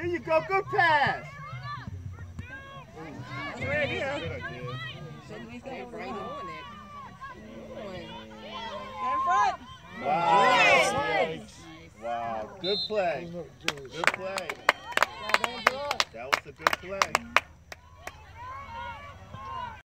There you go. Good pass. Good Somebody's got on it. Get in front. Wow. Wow. Good play. Good play. That was a good play.